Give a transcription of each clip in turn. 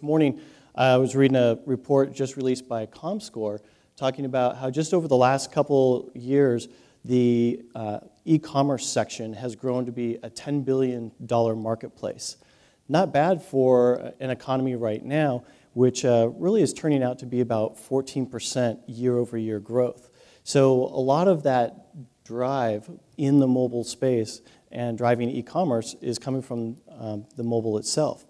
this morning, I was reading a report just released by ComScore talking about how just over the last couple years, the uh, e commerce section has grown to be a $10 billion marketplace. Not bad for an economy right now, which uh, really is turning out to be about 14% year over year growth. So, a lot of that drive in the mobile space and driving e commerce is coming from um, the mobile itself.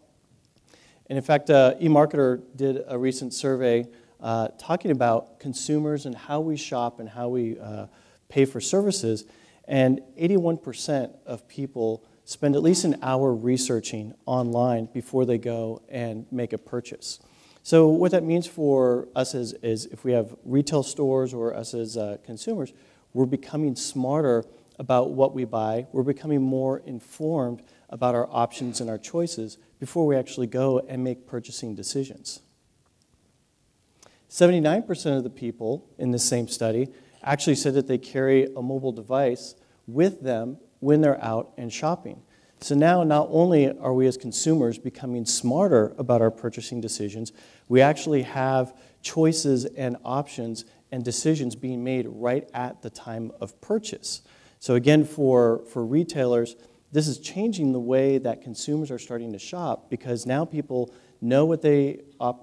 And in fact, uh, eMarketer did a recent survey uh, talking about consumers and how we shop and how we uh, pay for services. And 81% of people spend at least an hour researching online before they go and make a purchase. So, what that means for us is, is if we have retail stores or us as uh, consumers, we're becoming smarter about what we buy, we're becoming more informed about our options and our choices before we actually go and make purchasing decisions. 79% of the people in this same study actually said that they carry a mobile device with them when they're out and shopping. So now, not only are we as consumers becoming smarter about our purchasing decisions, we actually have choices and options and decisions being made right at the time of purchase. So, again, for, for retailers, this is changing the way that consumers are starting to shop because now people know what, they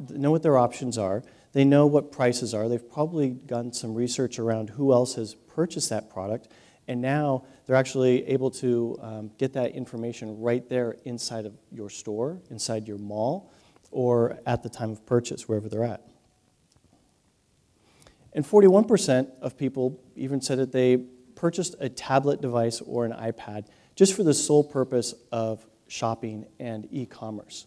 know what their options are. They know what prices are. They've probably done some research around who else has purchased that product. And now they're actually able to um, get that information right there inside of your store, inside your mall, or at the time of purchase, wherever they're at. And 41% of people even said that they purchased a tablet device or an iPad just for the sole purpose of shopping and e commerce.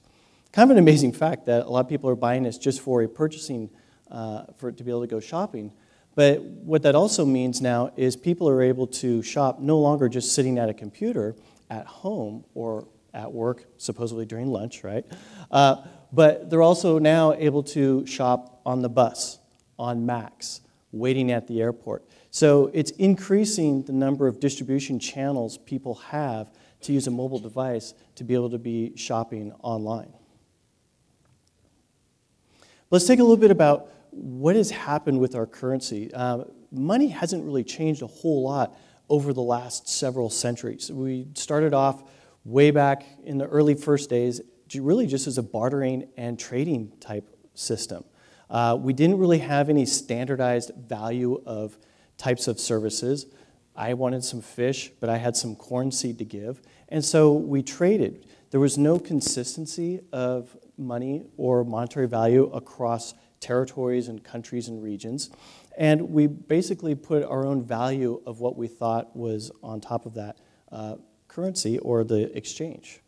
Kind of an amazing fact that a lot of people are buying this just for a purchasing, uh, for it to be able to go shopping. But what that also means now is people are able to shop no longer just sitting at a computer at home or at work, supposedly during lunch, right? Uh, but they're also now able to shop on the bus, on MAX, waiting at the airport. So it's increasing the number of distribution channels people have to use a mobile device to be able to be shopping online. Let's take a little bit about what has happened with our currency. Uh, money hasn't really changed a whole lot over the last several centuries. We started off way back in the early first days, really just as a bartering and trading type system. Uh, we didn't really have any standardized value of types of services. I wanted some fish, but I had some corn seed to give. And so we traded. There was no consistency of money or monetary value across territories and countries and regions. And we basically put our own value of what we thought was on top of that uh, currency or the exchange.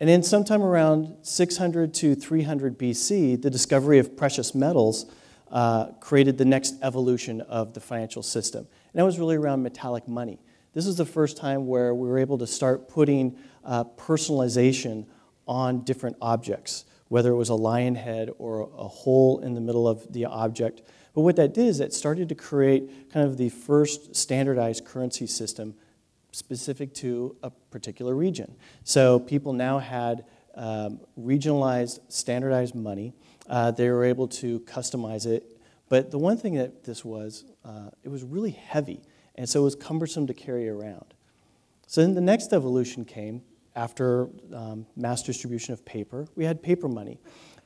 And then, sometime around 600 to 300 BC, the discovery of precious metals uh, created the next evolution of the financial system. And that was really around metallic money. This is the first time where we were able to start putting uh, personalization on different objects, whether it was a lion head or a hole in the middle of the object. But what that did is it started to create kind of the first standardized currency system specific to a particular region. So people now had um, regionalized, standardized money uh, they were able to customize it. But the one thing that this was, uh, it was really heavy, and so it was cumbersome to carry around. So then the next evolution came after um, mass distribution of paper. We had paper money.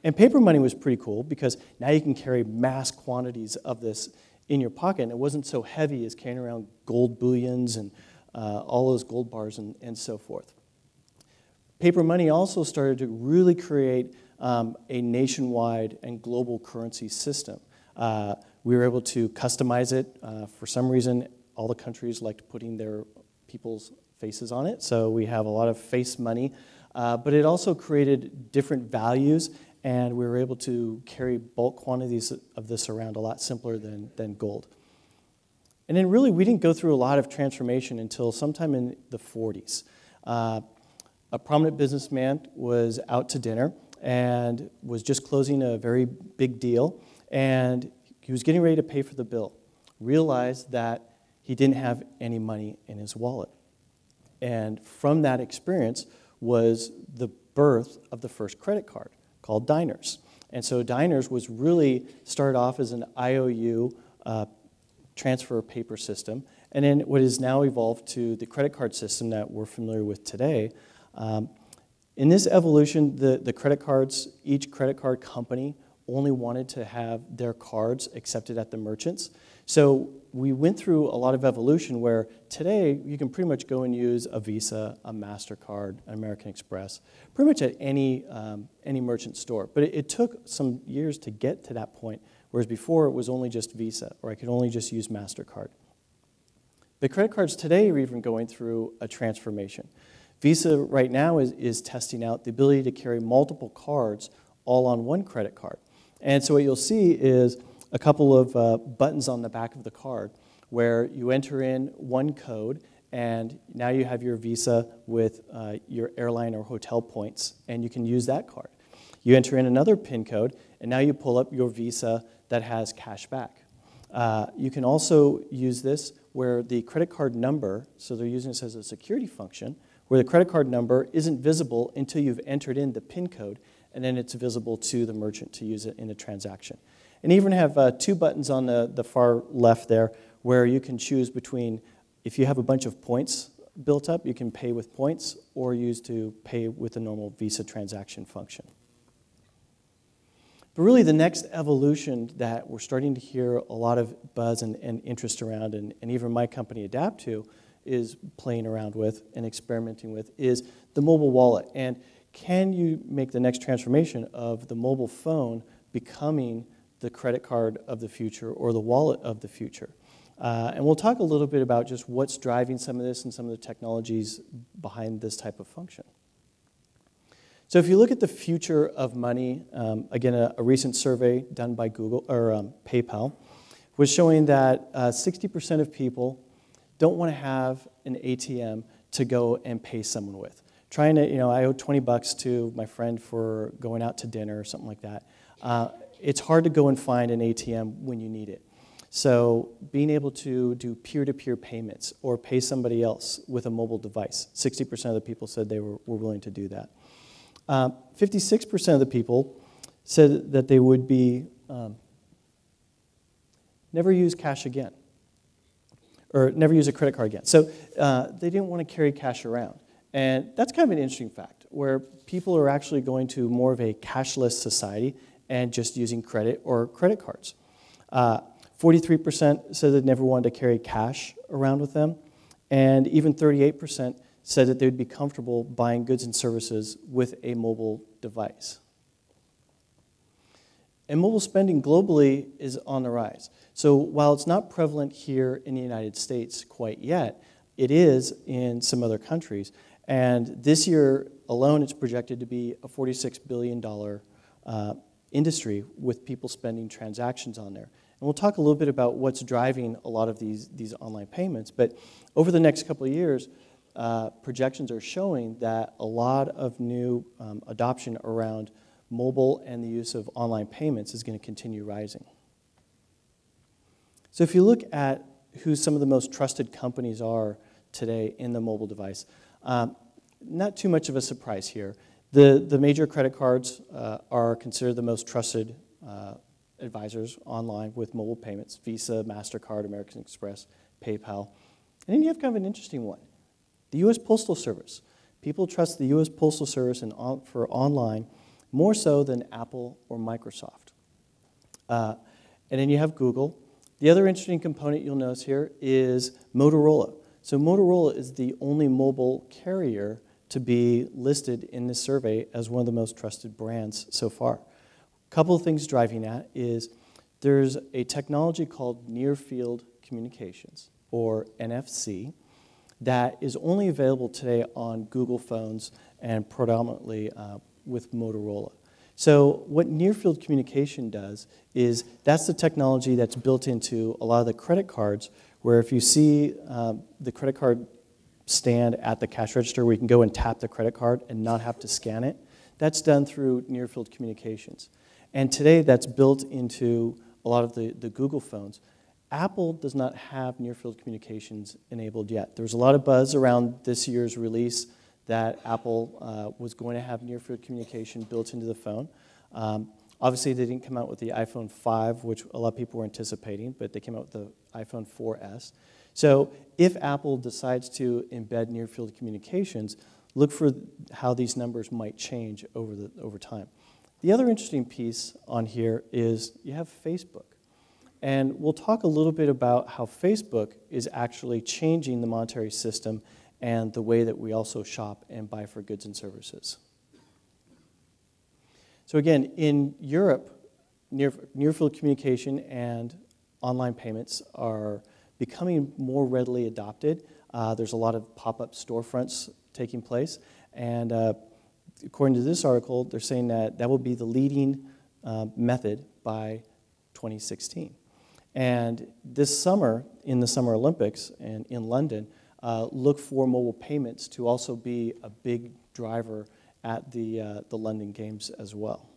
And paper money was pretty cool because now you can carry mass quantities of this in your pocket. And it wasn't so heavy as carrying around gold bullions and uh, all those gold bars and, and so forth. Paper money also started to really create um, a nationwide and global currency system. Uh, we were able to customize it. Uh, for some reason, all the countries liked putting their people's faces on it, so we have a lot of face money. Uh, but it also created different values, and we were able to carry bulk quantities of this around a lot simpler than, than gold. And then, really, we didn't go through a lot of transformation until sometime in the 40s. Uh, a prominent businessman was out to dinner and was just closing a very big deal. And he was getting ready to pay for the bill, realized that he didn't have any money in his wallet. And from that experience was the birth of the first credit card called Diners. And so Diners was really started off as an IOU uh, transfer paper system, and then what is now evolved to the credit card system that we're familiar with today. Um, in this evolution, the, the credit cards, each credit card company only wanted to have their cards accepted at the merchants. So we went through a lot of evolution where today you can pretty much go and use a Visa, a MasterCard, an American Express, pretty much at any, um, any merchant store. But it, it, took some years to get to that point, whereas before it was only just Visa, or I could only just use MasterCard. The credit cards today are even going through a transformation. Visa right now is, is testing out the ability to carry multiple cards all on one credit card. And so what you'll see is a couple of uh, buttons on the back of the card where you enter in one code and now you have your Visa with uh, your airline or hotel points and you can use that card. You enter in another PIN code and now you pull up your Visa that has cash back. Uh, you can also use this where the credit card number, so they're using this as a security function, where the credit card number isn't visible until you've entered in the PIN code and then it's visible to the merchant to use it in a transaction. And even have uh, two buttons on the, the far left there where you can choose between if you have a bunch of points built up, you can pay with points or use to pay with the normal Visa transaction function. But really, the next evolution that we're starting to hear a lot of buzz and, and interest around, and, and even my company Adaptu, is playing around with and experimenting with, is the mobile wallet. And can you make the next transformation of the mobile phone becoming the credit card of the future or the wallet of the future? Uh, and we'll talk a little bit about just what's driving some of this and some of the technologies behind this type of function. So, if you look at the future of money, um, again, a, a, recent survey done by Google or um, PayPal was showing that uh, 60% of people don't want to have an ATM to go and pay someone with trying to, you know, I owe 20 bucks to my friend for going out to dinner or something like that. Uh, it's hard to go and find an ATM when you need it. So being able to do peer-to-peer payments or pay somebody else with a mobile device, 60% of the people said they were, were willing to do that. 56% uh, of the people said that they would be um, never use cash again or never use a credit card again. So uh, they didn't want to carry cash around. And that's kind of an interesting fact, where people are actually going to more of a cashless society and just using credit or credit cards. Uh, 43% said they never wanted to carry cash around with them, and even 38% said that they would be comfortable buying goods and services with a mobile device. And mobile spending globally is on the rise. So while it's not prevalent here in the United States quite yet, it is in some other countries. And this year alone, it's projected to be a $46 billion uh, industry with people spending transactions on there. And we'll talk a little bit about what's driving a lot of these, these online payments. But over the next couple of years, uh, projections are showing that a lot of new um, adoption around mobile and the use of online payments is going to continue rising. So if you look at who some of the most trusted companies are today in the mobile device, um, not too much of a surprise here. The, the major credit cards uh, are considered the most trusted uh, advisors online with mobile payments Visa, MasterCard, American Express, PayPal. And then you have kind of an interesting one the U.S. Postal Service. People trust the U.S. Postal Service for online more so than Apple or Microsoft. Uh, and then you have Google. The other interesting component you'll notice here is Motorola. So Motorola is the only mobile carrier to be listed in this survey as one of the most trusted brands so far. A couple of things driving that is there's a technology called near field communications, or NFC, that is only available today on Google phones and predominantly uh, with Motorola. So, what near field communication does is that's the technology that's built into a lot of the credit cards where if you see um, the credit card stand at the cash register you can go and tap the credit card and not have to scan it, that's done through near field communications. And today that's built into a lot of the, the Google phones. Apple does not have near field communications enabled yet. There was a lot of buzz around this year's release that Apple uh, was going to have near field communication built into the phone. Um, obviously, they didn't come out with the iPhone 5, which a lot of people were anticipating, but they came out with the iPhone 4S. So if Apple decides to embed near field communications, look for how these numbers might change over, the, over time. The other interesting piece on here is you have Facebook. And we'll talk a little bit about how Facebook is actually changing the monetary system and the way that we also shop and buy for goods and services. So, again, in Europe, near, near field communication and online payments are becoming more readily adopted. Uh, there's a lot of pop up storefronts taking place. And uh, according to this article, they're saying that that will be the leading uh, method by 2016. And this summer, in the Summer Olympics and in London, uh, look for mobile payments to also be a big driver at the, uh, the London Games as well.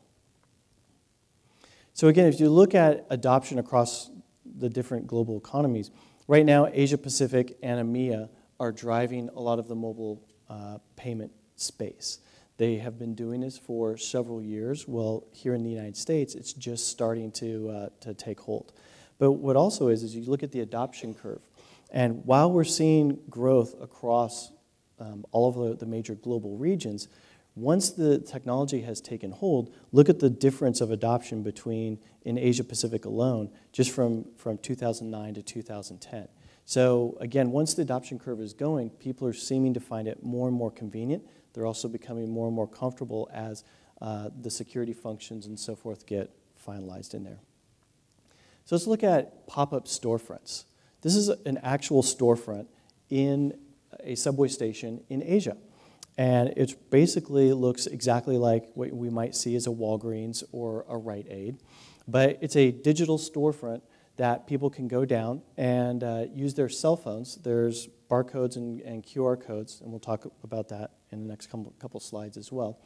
So, again, if you look at adoption across the different global economies, right now, Asia Pacific and EMEA are driving a lot of the mobile uh, payment space. They have been doing this for several years. Well, here in the United States, it's just starting to, uh, to take hold. But what also is, is you look at the adoption curve. And while we're seeing growth across um, all of the, the major global regions, once the technology has taken hold, look at the difference of adoption between in Asia Pacific alone, just from, from 2009 to 2010. So, again, once the adoption curve is going, people are seeming to find it more and more convenient. They're also becoming more and more comfortable as uh, the security functions and so forth get finalized in there. So let's look at pop up storefronts. This is an actual storefront in a subway station in Asia. And it basically looks exactly like what we might see as a Walgreens or a Rite Aid. But it's a digital storefront that people can go down and uh, use their cell phones. There's barcodes and, and, QR codes, and we'll talk about that in the next couple, couple slides as well.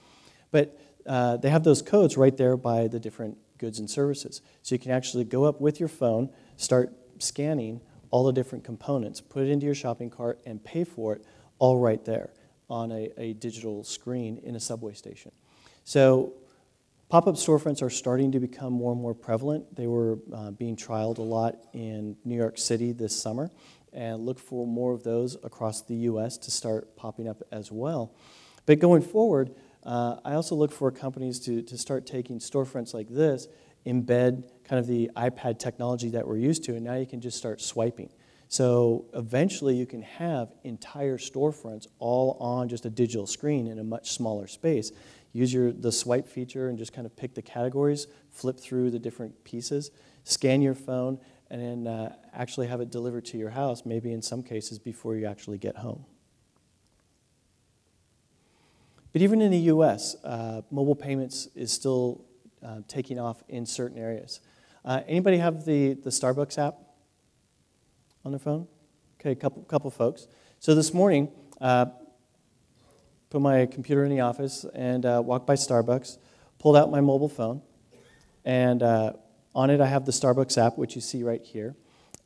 But uh, they have those codes right there by the different goods and services. So you can actually go up with your phone, start scanning all the different components, put it into your shopping cart, and pay for it all right there on a, a digital screen in a subway station. So pop up storefronts are starting to become more and more prevalent. They were uh, being trialed a lot in New York City this summer, and look for more of those across the US to start popping up as well. But going forward, uh, I also look for companies to, to start taking storefronts like this, embed kind of the iPad technology that we're used to, and now you can just start swiping. So eventually you can have entire storefronts all on just a digital screen in a much smaller space. Use your, the swipe feature and just kind of pick the categories, flip through the different pieces, scan your phone, and then uh, actually have it delivered to your house, maybe in some cases before you actually get home. But even in the US, uh, mobile payments is still uh, taking off in certain areas. Uh, anybody have the, the Starbucks app on their phone? Okay, a couple, couple folks. So this morning, uh, put my computer in the office and uh, walked by Starbucks, pulled out my mobile phone, and uh, on it I have the Starbucks app, which you see right here.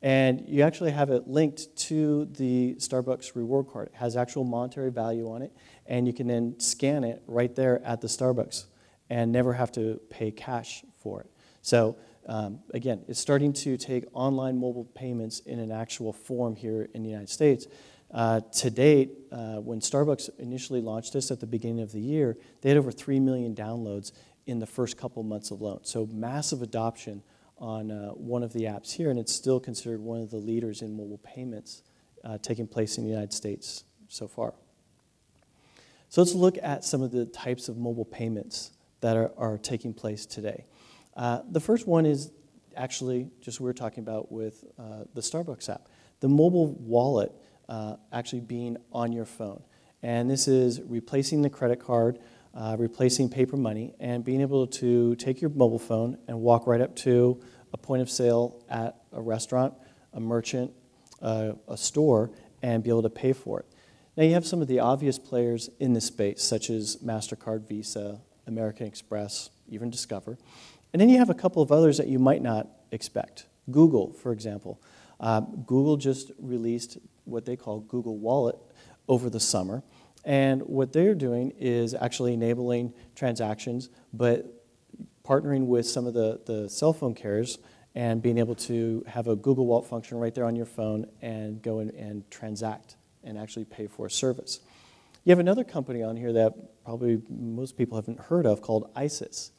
And you actually have it linked to the Starbucks reward card. It has actual monetary value on it, and you can then scan it right there at the Starbucks and never have to pay cash for it. So, um, again, it's starting to take online mobile payments in an actual form here in the United States. Uh, to date, uh, when Starbucks initially launched this at the beginning of the year, they had over 3 million downloads in the first couple months alone. So, massive adoption on uh, one of the apps here, and it's still considered one of the leaders in mobile payments uh, taking place in the United States so far. So let's look at some of the types of mobile payments that are, are taking place today. Uh, the first one is actually just we were talking about with uh, the Starbucks app, the mobile wallet uh, actually being on your phone. And this is replacing the credit card uh, replacing paper money, and being able to take your mobile phone and walk right up to a point of sale at a restaurant, a merchant, uh, a store, and be able to pay for it. Now, you have some of the obvious players in this space, such as MasterCard, Visa, American Express, even Discover. And then you have a couple of others that you might not expect. Google, for example. Uh, Google just released what they call Google Wallet over the summer. And what they're doing is actually enabling transactions, but partnering with some of the, the cell phone carriers and being able to have a Google Wallet function right there on your phone and go in and transact and actually pay for a service. You have another company on here that probably most people haven't heard of called ISIS.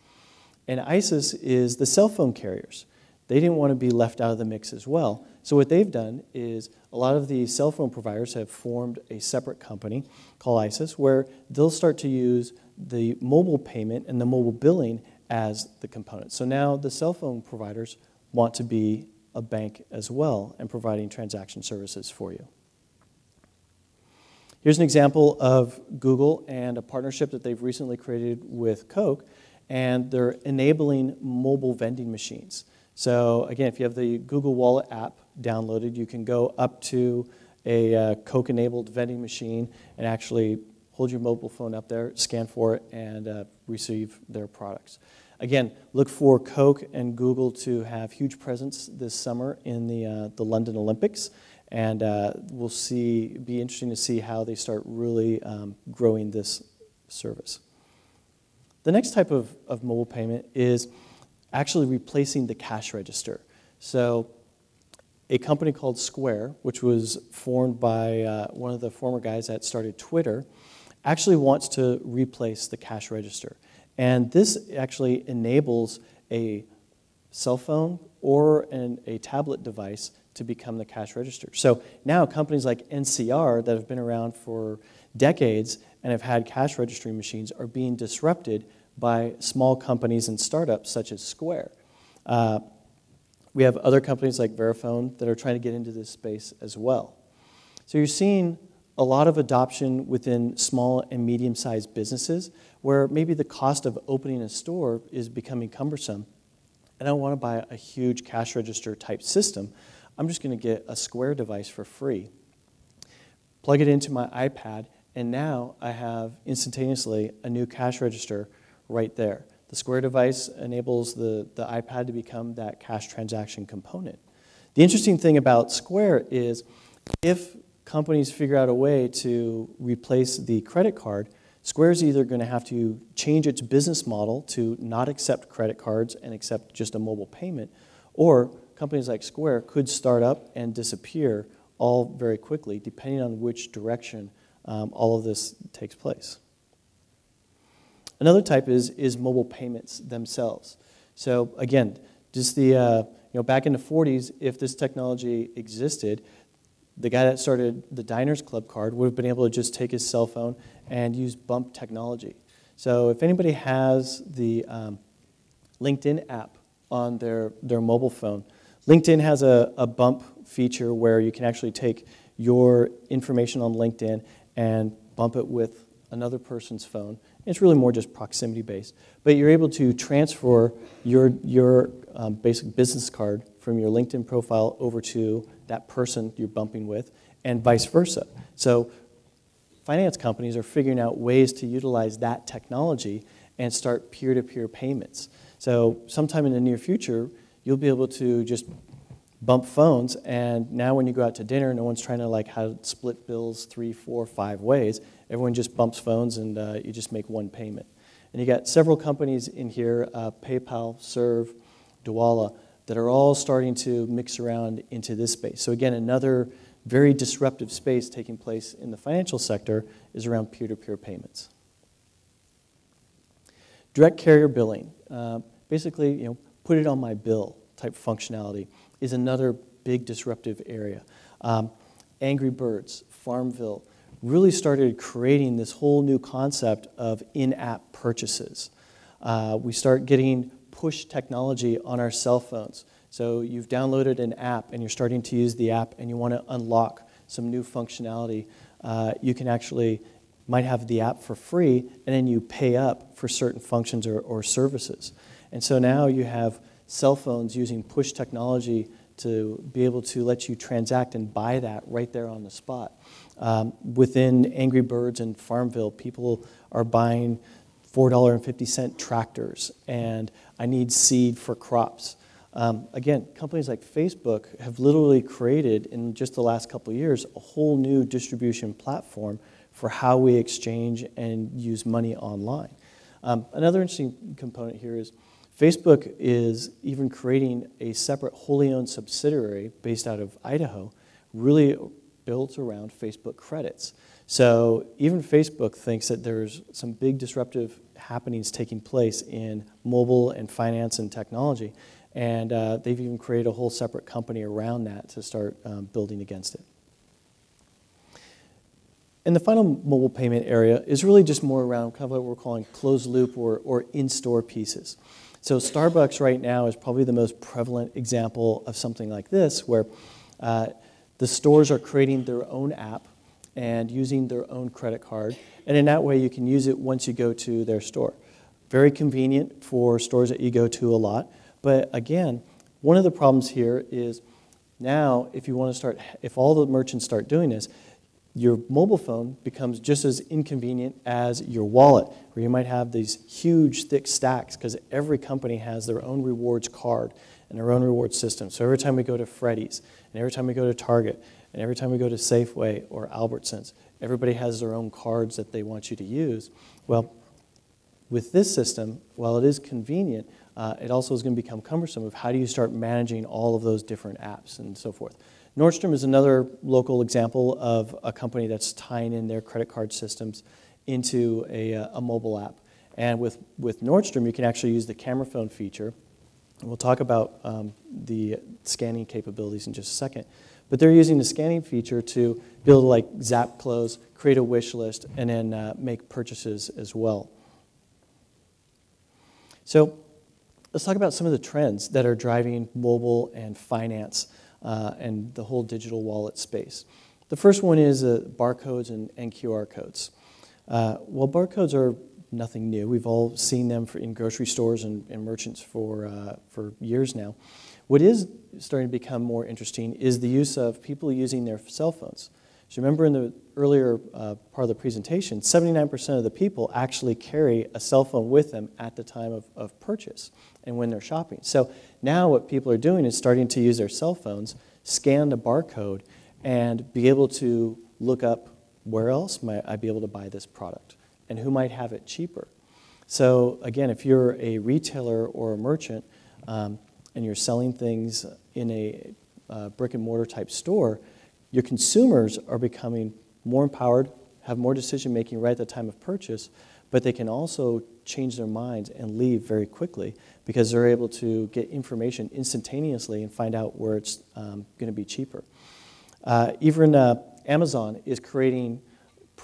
And ISIS is the cell phone carriers. They didn't want to be left out of the mix as well. So what they've done is a lot of the cell phone providers have formed a separate company called ISIS where they'll start to use the mobile payment and the mobile billing as the component. So now the cell phone providers want to be a bank as well and providing transaction services for you. Here's an example of Google and a partnership that they've recently created with Coke, and they're enabling mobile vending machines. So again, if you have the Google Wallet app downloaded, you can go up to a uh, Coke-enabled vending machine and actually hold your mobile phone up there, scan for it, and uh, receive their products. Again, look for Coke and Google to have huge presence this summer in the, uh, the London Olympics. And uh, we'll see, be interesting to see how they start really um, growing this service. The next type of, of mobile payment is actually replacing the cash register. So, a company called Square, which was formed by uh, one of the former guys that started Twitter, actually wants to replace the cash register. And this actually enables a cell phone or an, a tablet device to become the cash register. So now companies like NCR that have been around for decades and have had cash registry machines are being disrupted by small companies and startups such as Square. Uh, we have other companies like Verifone that are trying to get into this space as well. So you're seeing a lot of adoption within small and medium sized businesses where maybe the cost of opening a store is becoming cumbersome. And I want to buy a huge cash register type system. I'm just going to get a Square device for free, plug it into my iPad, and now I have instantaneously a new cash register right there. The Square device enables the, the iPad to become that cash transaction component. The interesting thing about Square is if companies figure out a way to replace the credit card, Square's either going to have to change its business model to not accept credit cards and accept just a mobile payment, or companies like Square could start up and disappear all very quickly, depending on which direction um, all of this takes place. Another type is, is mobile payments themselves. So again, just the, uh, you know, back in the 40s, if this technology existed, the guy that started the Diners Club card would have been able to just take his cell phone and use bump technology. So if anybody has the um, LinkedIn app on their, their mobile phone, LinkedIn has a, a bump feature where you can actually take your information on LinkedIn and bump it with another person's phone. It's really more just proximity based. But you're able to transfer your, your um, basic business card from your LinkedIn profile over to that person you're bumping with, and vice versa. So, finance companies are figuring out ways to utilize that technology and start peer to peer payments. So, sometime in the near future, you'll be able to just bump phones, and now when you go out to dinner, no one's trying to like how to split bills three, four, five ways. Everyone just bumps phones, and uh, you just make one payment. And you got several companies in here: uh, PayPal, Serve, Dwolla that are all starting to mix around into this space. So, again, another very disruptive space taking place in the financial sector is around peer to peer payments. Direct carrier billing. Uh, basically, you know, put it on my bill type functionality is another big disruptive area. Um, Angry Birds, Farmville really started creating this whole new concept of in app purchases. Uh, we start getting push technology on our cell phones. So you've downloaded an app and you're starting to use the app and you want to unlock some new functionality. Uh, you can actually might have the app for free and then you pay up for certain functions or, or services. And so now you have cell phones using push technology to be able to let you transact and buy that right there on the spot. Um, within Angry Birds and Farmville, people are buying $4.50 tractors, and I need seed for crops. Um, again, companies like Facebook have literally created in just the last couple years a whole new distribution platform for how we exchange and use money online. Um, another interesting component here is Facebook is even creating a separate wholly owned subsidiary based out of Idaho, really built around Facebook credits. So even Facebook thinks that there's some big disruptive happenings taking place in mobile and finance and technology. And uh, they've even created a whole separate company around that to start um, building against it. And the final mobile payment area is really just more around kind of what we're calling closed loop or, or in store pieces. So, Starbucks right now is probably the most prevalent example of something like this, where uh, the stores are creating their own app and using their own credit card. And in that way, you can use it once you go to their store. Very convenient for stores that you go to a lot. But again, one of the problems here is now, if you want to start, if all the merchants start doing this, your mobile phone becomes just as inconvenient as your wallet, where you might have these huge, thick stacks because every company has their own rewards card and their own reward system. So every time we go to Freddy's, and every time we go to Target, and every time we go to Safeway or Albertsons, everybody has their own cards that they want you to use. Well, with this system, while it is convenient, uh, it also is going to become cumbersome of how do you start managing all of those different apps and so forth. Nordstrom is another local example of a company that's tying in their credit card systems into a, uh, a mobile app. And with, with Nordstrom, you can actually use the camera phone feature. We'll talk about um, the scanning capabilities in just a second. But they're using the scanning feature to be able to like zap close, create a wish list, and then uh, make purchases as well. So let's talk about some of the trends that are driving mobile and finance uh, and the whole digital wallet space. The first one is uh, barcodes and, and, QR codes. Uh, well, barcodes are nothing new. We've all seen them for, in grocery stores and, and merchants for, uh, for years now. What is starting to become more interesting is the use of people using their cell phones. So remember in the earlier uh, part of the presentation, 79% of the people actually carry a cell phone with them at the time of, of purchase and when they're shopping. So now what people are doing is starting to use their cell phones, scan the barcode, and be able to look up where else might I be able to buy this product and who might have it cheaper. So again, if you're a retailer or a merchant um, and you're selling things in a uh, brick and mortar type store, your consumers are becoming more empowered, have more decision making right at the time of purchase, but they can also change their minds and leave very quickly because they're able to get information instantaneously and find out where it's um, going to be cheaper. Uh, even uh, Amazon is creating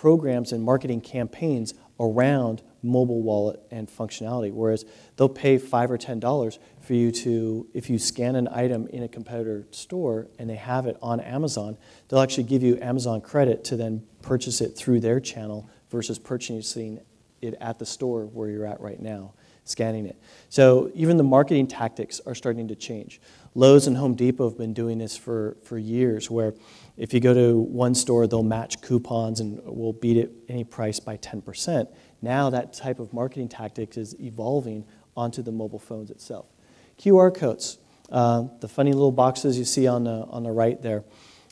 programs and marketing campaigns around mobile wallet and functionality, whereas they'll pay five or ten dollars for you to, if you scan an item in a competitor store and they have it on Amazon, they'll actually give you Amazon credit to then purchase it through their channel versus purchasing it at the store where you're at right now, scanning it. So even the marketing tactics are starting to change. Lowe's and Home Depot have been doing this for, for years, where if you go to one store, they'll match coupons and will beat it any price by 10%. Now that type of marketing tactics is evolving onto the mobile phones itself. QR codes, uh, the funny little boxes you see on the, on the right there.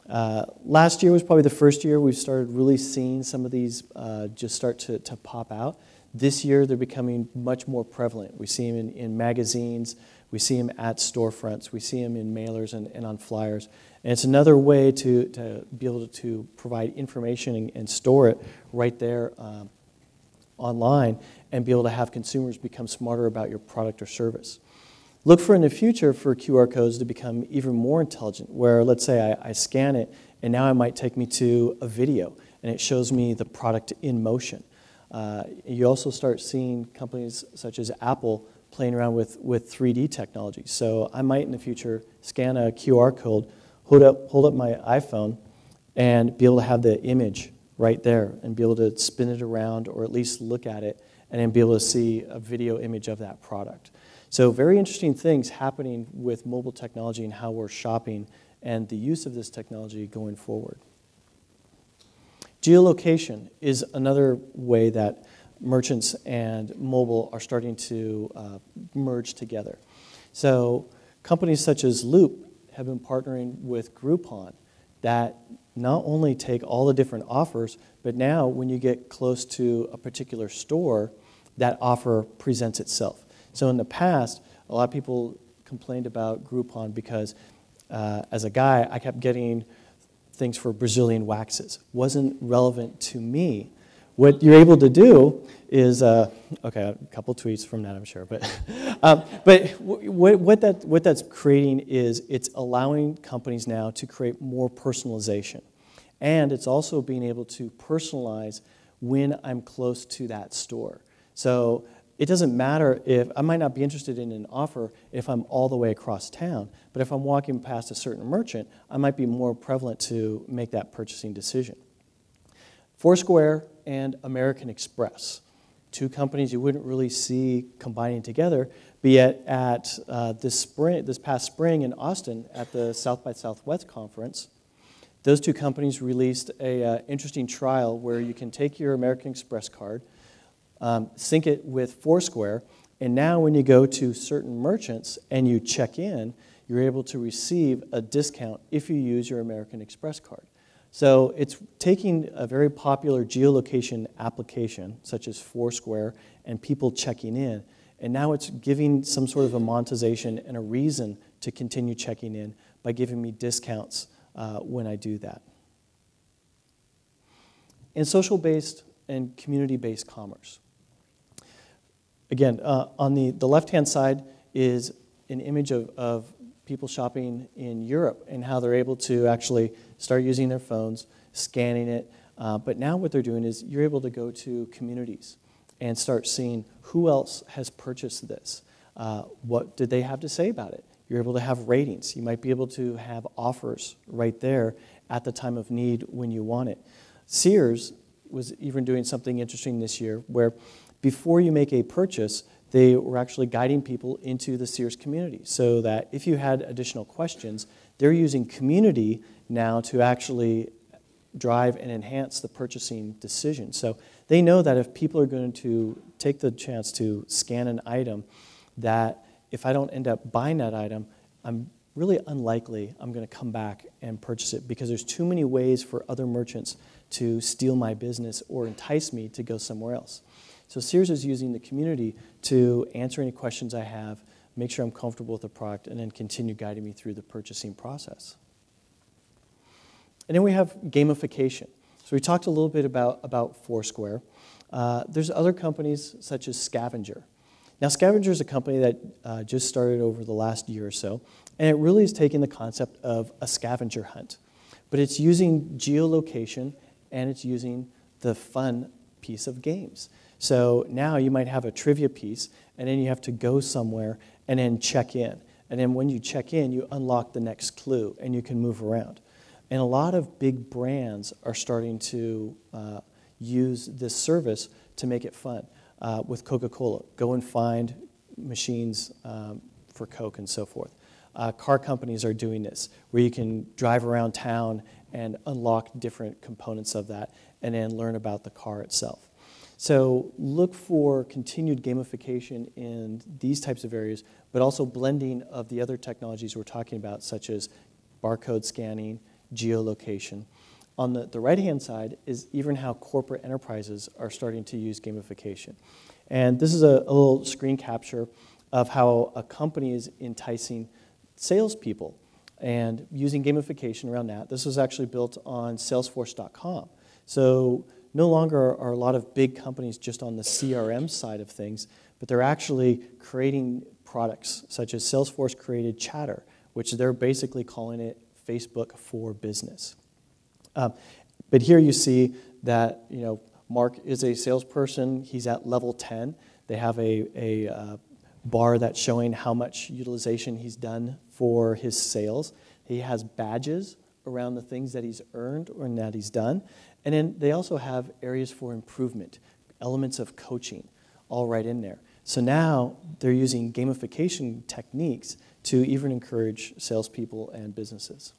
Uh, last year was probably the first year we've started really seeing some of these uh, just start to, to pop out. This year they're becoming much more prevalent. We see them in, in magazines, we see them at storefronts, we see them in mailers and, and on flyers. And it's another way to, to be able to provide information and, and store it right there uh, online and be able to have consumers become smarter about your product or service. Look for in the future for QR codes to become even more intelligent, where let's say I, I scan it and now it might take me to a video and it shows me the product in motion. Uh, you also start seeing companies such as Apple playing around with, with 3D technology. So I might in the future scan a QR code, hold up, hold up my iPhone, and be able to have the image right there and be able to spin it around or at least look at it and then be able to see a video image of that product. So, very interesting things happening with mobile technology and how we're shopping and the use of this technology going forward. Geolocation is another way that merchants and mobile are starting to uh, merge together. So, companies such as Loopt have been partnering with Groupon that not only take all the different offers, but now when you get close to a particular store, that offer presents itself. So in the past, a lot of people complained about Groupon because uh, as a guy, I kept getting things for Brazilian waxes. Wasn't relevant to me. What you're able to do is, uh, okay, a couple tweets from that, I'm sure, but, um, but what, what, that, what that's creating is it's allowing companies now to create more personalization. And it's also being able to personalize when I'm close to that store. So it doesn't matter if I might not be interested in an offer if I'm all the way across town, but if I'm walking past a certain merchant, I might be more prevalent to make that purchasing decision. Foursquare and American Express, two companies you wouldn't really see combining together, Be at uh, this spring, this past spring in Austin at the South by Southwest conference, those two companies released a uh, interesting trial where you can take your American Express card um, sync it with Foursquare, and now when you go to certain merchants and you check in, you're able to receive a discount if you use your American Express card. So it's taking a very popular geolocation application, such as Foursquare, and people checking in, and now it's giving some sort of a monetization and a reason to continue checking in by giving me discounts uh, when I do that. In social based and community based commerce, again, uh, on the, the left hand side is an image of, of people shopping in Europe and how they're able to actually start using their phones, scanning it. Uh, but now what they're doing is you're able to go to communities and start seeing who else has purchased this. Uh, what did they have to say about it? You're able to have ratings. You might be able to have offers right there at the time of need when you want it. Sears was even doing something interesting this year where before you make a purchase, they were actually guiding people into the Sears community so that if you had additional questions, they're using community now to actually drive and enhance the purchasing decision. So they know that if people are going to take the chance to scan an item, that if I don't end up buying that item, I'm really unlikely I'm going to come back and purchase it because there's too many ways for other merchants to steal my business or entice me to go somewhere else. So Sears is using the community to answer any questions I have, make sure I'm comfortable with the product, and then continue guiding me through the purchasing process. And then we have gamification. So we talked a little bit about, about Foursquare. Uh, there's other companies such as SCVNGR. Now, SCVNGR is a company that uh, just started over the last year or so, and it really is taking the concept of a scavenger hunt. But it's using geolocation and it's using the fun piece of games. So now you might have a trivia piece, and then you have to go somewhere and then check in. And then when you check in, you unlock the next clue and you can move around. And a lot of big brands are starting to uh, use this service to make it fun. Uh, with Coca Cola, go and find machines um, for Coke and so forth. Uh, car companies are doing this, where you can drive around town and unlock different components of that and then learn about the car itself. So look for continued gamification in these types of areas, but also blending of the other technologies we're talking about, such as barcode scanning, geolocation. On the, the right-hand side is even how corporate enterprises are starting to use gamification. And this is a, a little screen capture of how a company is enticing salespeople and using gamification around that. This was actually built on Salesforce.com. So no longer are a lot of big companies just on the CRM side of things, but they're actually creating products such as Salesforce created Chatter, which they're basically calling it Facebook for business. Um, but here you see that you know Mark is a salesperson. He's at level 10. They have a, a uh, bar that's showing how much utilization he's done for his sales. He has badges around the things that he's earned or that he's done. And then they also have areas for improvement, elements of coaching, all right in there. So now they're using gamification techniques to even encourage salespeople and businesses.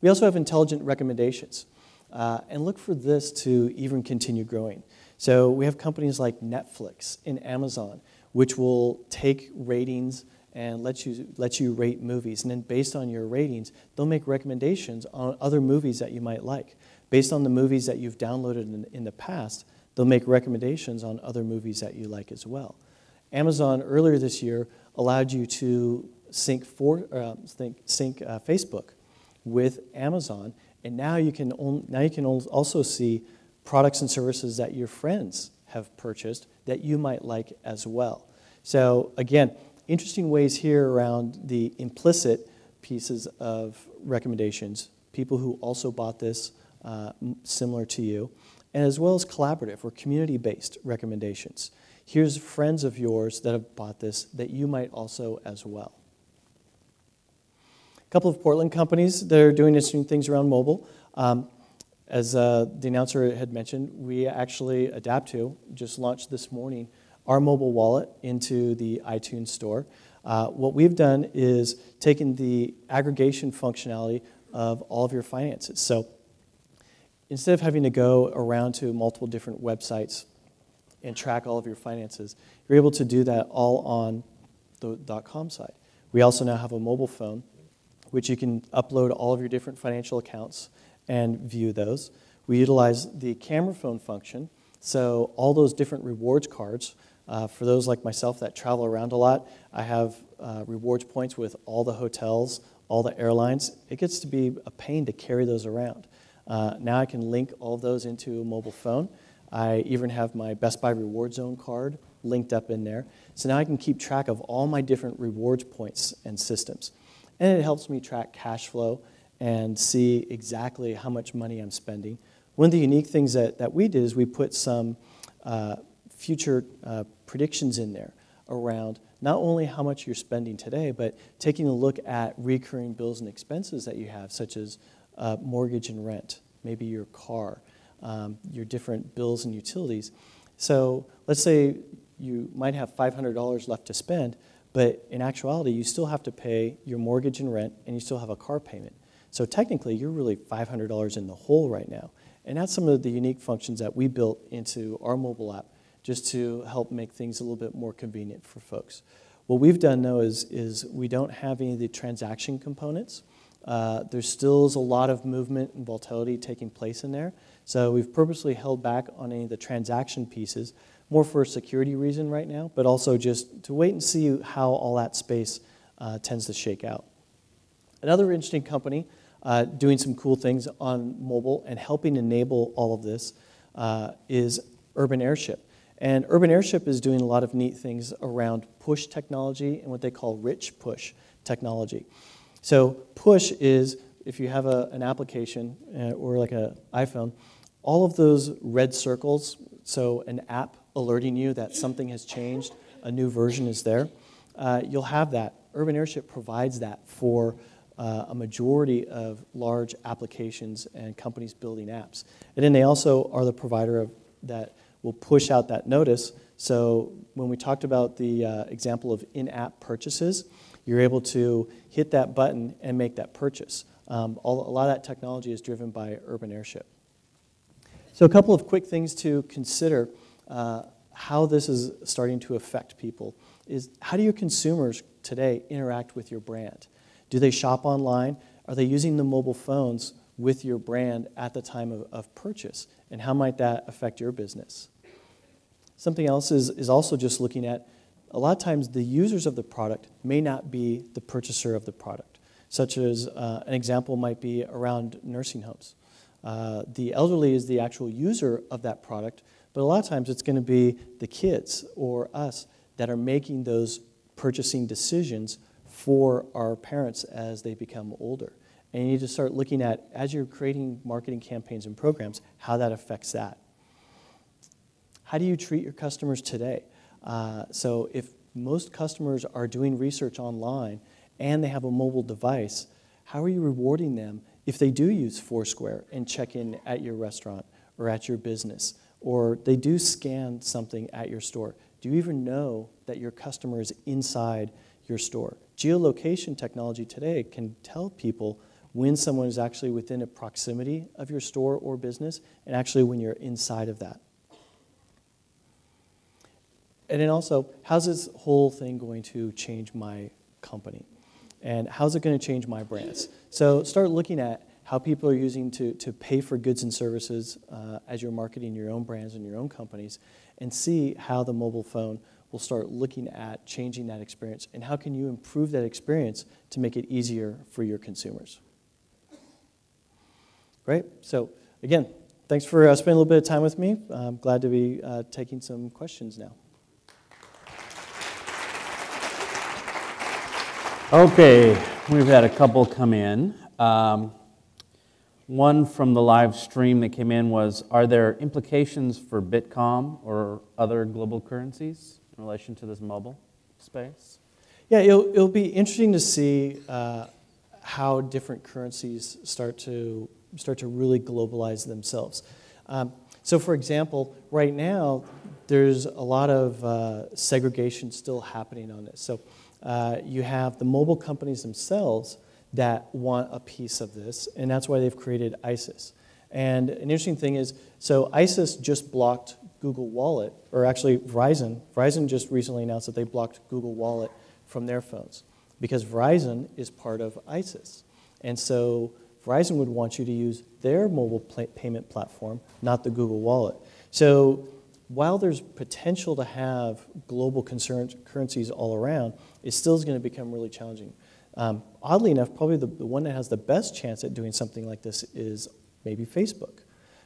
We also have intelligent recommendations. Uh, and look for this to even continue growing. So we have companies like Netflix and Amazon, which will take ratings and let you, lets you rate movies. And then based on your ratings, they'll make recommendations on other movies that you might like. Based on the movies that you've downloaded in, in the past, they'll make recommendations on other movies that you like as well. Amazon earlier this year allowed you to sync, for, uh, sync, sync uh, Facebook with Amazon, and now you can on, now you can also see products and services that your friends have purchased that you might like as well. So again, interesting ways here around the implicit pieces of recommendations, people who also bought this uh, similar to you, and as well as collaborative or community-based recommendations. Here's friends of yours that have bought this that you might also as well. A couple of Portland companies that are doing interesting things around mobile. Um, as uh, the announcer had mentioned, we actually, Adaptu just launched this morning our mobile wallet into the iTunes store. Uh, what we've done is taken the aggregation functionality of all of your finances. So instead of having to go around to multiple different websites and track all of your finances, you're able to do that all on the .com site. We also now have a mobile phone, which you can upload all of your different financial accounts and view those. We utilize the camera phone function, so all those different rewards cards. Uh, for those like myself that travel around a lot, I have uh, rewards points with all the hotels, all the airlines. It gets to be a pain to carry those around. Uh, now I can link all those into a mobile phone. I even have my Best Buy Reward Zone card linked up in there. So now I can keep track of all my different rewards points and systems. And it helps me track cash flow and see exactly how much money I'm spending. One of the unique things that, that we did is we put some uh, future uh, predictions in there around not only how much you're spending today, but taking a look at recurring bills and expenses that you have, such as uh, mortgage and rent, maybe your car, um, your different bills and utilities. So let's say you might have $500 left to spend, but in actuality, you still have to pay your mortgage and rent, and you still have a car payment. So technically, you're really $500 in the hole right now. And that's some of the unique functions that we built into our mobile app just to help make things a little bit more convenient for folks. What we've done though is, is we don't have any of the transaction components. Uh, there still is a lot of movement and volatility taking place in there. So we've purposely held back on any of the transaction pieces, more for a security reason right now, but also just to wait and see how all that space uh, tends to shake out. Another interesting company uh, doing some cool things on mobile and helping enable all of this uh, is Urban Airship. And Urban Airship is doing a lot of neat things around push technology and what they call rich push technology. So push is if you have a, an application uh, or like an iPhone, all of those red circles, so an app alerting you that something has changed, a new version is there, uh, you'll have that. Urban Airship provides that for uh, a majority of large applications and companies building apps. And then they also are the provider of that will push out that notice. So when we talked about the uh, example of in-app purchases, you're able to hit that button and make that purchase. Um, all, a lot of that technology is driven by Urban Airship. So a couple of quick things to consider uh, how this is starting to affect people is how do your consumers today interact with your brand? Do they shop online? Are they using the mobile phones with your brand at the time of, of purchase? And how might that affect your business? Something else is, is also just looking at a lot of times the users of the product may not be the purchaser of the product, such as uh, an example might be around nursing homes. Uh, the elderly is the actual user of that product, but a lot of times it's going to be the kids or us that are making those purchasing decisions for our parents as they become older. And you need to start looking at, as you're creating marketing campaigns and programs, how that affects that. How do you treat your customers today? Uh, so, if most customers are doing research online and they have a mobile device, how are you rewarding them if they do use Foursquare and check in at your restaurant or at your business, or they do scan something at your store? Do you even know that your customer is inside your store? geolocation technology today can tell people when someone is actually within a proximity of your store or business and actually when you're inside of that. And then also, how's this whole thing going to change my company? And how's it going to change my brands? So start looking at how people are using to, to pay for goods and services uh, as you're marketing your own brands and your own companies, and see how the mobile phone will start looking at changing that experience and how can you improve that experience to make it easier for your consumers. Great. So again, thanks for uh, spending a little bit of time with me. I'm glad to be uh, taking some questions now. Okay, we've had a couple come in. Um, one from the live stream that came in was Are there implications for Bitcoin or other global currencies in relation to this mobile space? Yeah, it'll, it'll be interesting to see uh, how different currencies start to, start to really globalize themselves. Um, so, for example, right now, there's a lot of uh, segregation still happening on this. So, uh, you have the mobile companies themselves that want a piece of this, and that's why they've created ISIS. And an interesting thing is, so ISIS just blocked Google Wallet, or actually Verizon. Verizon just recently announced that they blocked Google Wallet from their phones because Verizon is part of ISIS. And so Verizon would want you to use their mobile payment platform, not the Google Wallet. So while there's potential to have global currencies all around, it still is going to become really challenging. Um, oddly enough, probably the, the one that has the best chance at doing something like this is maybe Facebook,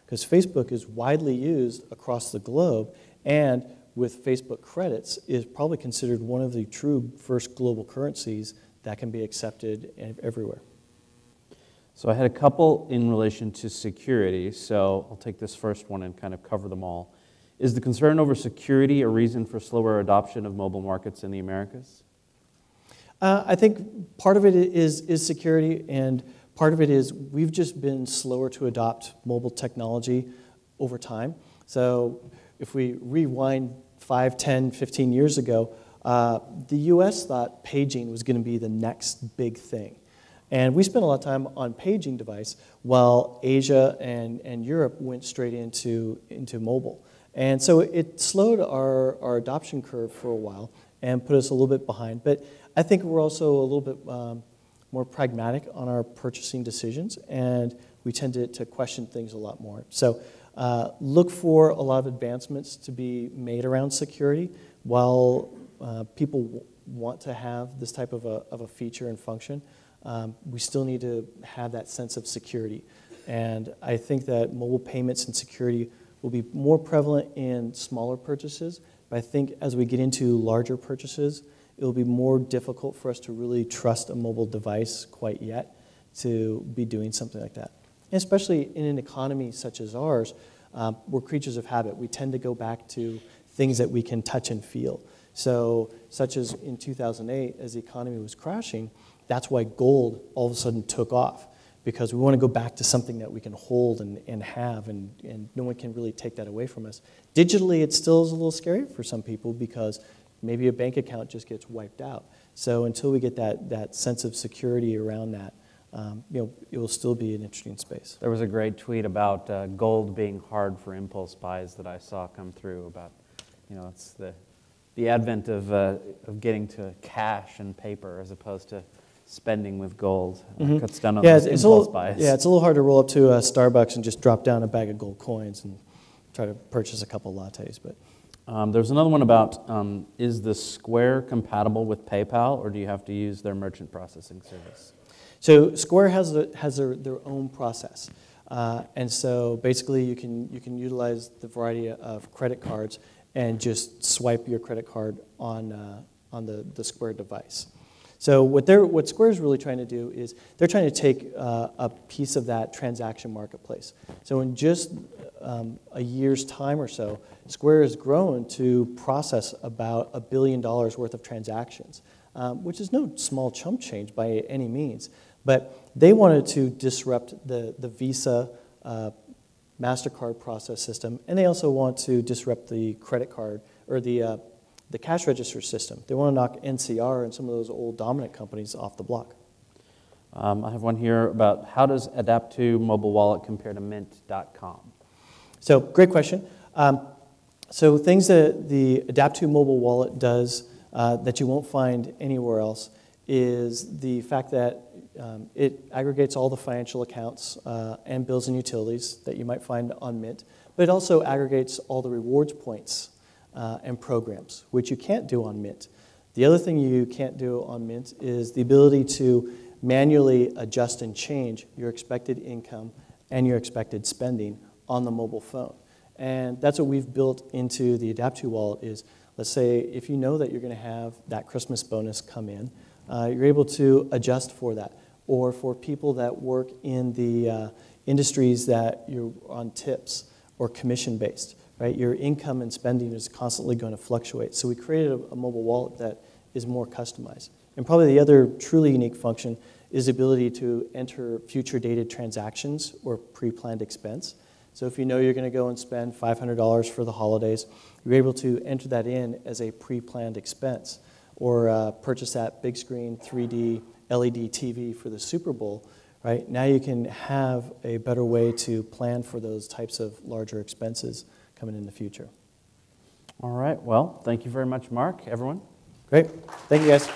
because Facebook is widely used across the globe, and with Facebook credits, is probably considered one of the true first global currencies that can be accepted everywhere. So I had a couple in relation to security, so I'll take this first one and kind of cover them all. Is the concern over security a reason for slower adoption of mobile markets in the Americas? Uh, I think part of it is, is security, and part of it is we've just been slower to adopt mobile technology over time. So if we rewind 5, 10, 15 years ago, uh, the US thought paging was going to be the next big thing. And we spent a lot of time on paging device while Asia and, and Europe went straight into, into mobile. And so it slowed our, our adoption curve for a while and put us a little bit behind. But I think we're also a little bit um, more pragmatic on our purchasing decisions, and we tend to, to question things a lot more. So uh, look for a lot of advancements to be made around security while uh, people want to have this type of a, of a feature and function. Um, we still need to have that sense of security. And I think that mobile payments and security will be more prevalent in smaller purchases, but I think as we get into larger purchases, it'll be more difficult for us to really trust a mobile device quite yet to be doing something like that. And especially in an economy such as ours, um, we're creatures of habit. We tend to go back to things that we can touch and feel. So, such as in 2008, as the economy was crashing, that's why gold all of a sudden took off because we want to go back to something that we can hold and, and have, and, and no one can really take that away from us. Digitally, it still is a little scary for some people because maybe a bank account just gets wiped out. So until we get that, that sense of security around that, um, you know, it will still be an interesting space. There was a great tweet about uh, gold being hard for impulse buys that I saw come through about, you know, it's the, the advent of, uh, of getting to cash and paper as opposed to spending with gold. Mm-hmm. Cuts down on yeah, it's impulse little, buys. Yeah, it's a little hard to roll up to a Starbucks and just drop down a bag of gold coins and try to purchase a couple lattes, but um, there's another one about um, is the Square compatible with PayPal, or do you have to use their merchant processing service? So Square has, a, has their, their own process. Uh, and so basically, you can, you can utilize the variety of credit cards and just swipe your credit card on, uh, on the, the Square device. So what, they're, what Square is really trying to do is they're trying to take uh, a piece of that transaction marketplace. So in just um, a year's time or so, Square has grown to process about a billion dollars worth of transactions, um, which is no small chump change by any means. But they wanted to disrupt the, the Visa uh, MasterCard process system, and they also want to disrupt the credit card or the, uh, the cash register system. They want to knock NCR and some of those old dominant companies off the block. Um, I have one here about how does Adaptu mobile wallet compare to Mint.com? So, great question. Um, so, things that the Adaptu mobile wallet does uh, that you won't find anywhere else is the fact that um, it aggregates all the financial accounts uh, and bills and utilities that you might find on Mint, but it also aggregates all the rewards points uh, and programs, which you can't do on Mint. The other thing you can't do on Mint is the ability to manually adjust and change your expected income and your expected spending on the mobile phone. And that's what we've built into the Adaptu wallet is, let's say, if you know that you're going to have that Christmas bonus come in, uh, you're able to adjust for that. Or for people that work in the uh, industries that you're on tips or commission based, right? Your income and spending is constantly going to fluctuate. So we created a, a mobile wallet that is more customized. And probably the other truly unique function is the ability to enter future dated transactions or pre planned expense. So if you know you're going to go and spend $500 for the holidays, you're able to enter that in as a pre planned expense or uh, purchase that big screen 3D LED TV for the Super Bowl. Right now, you can have a better way to plan for those types of larger expenses coming in the future. All right, well, thank you very much, Mark, everyone. Great. Thank you, guys.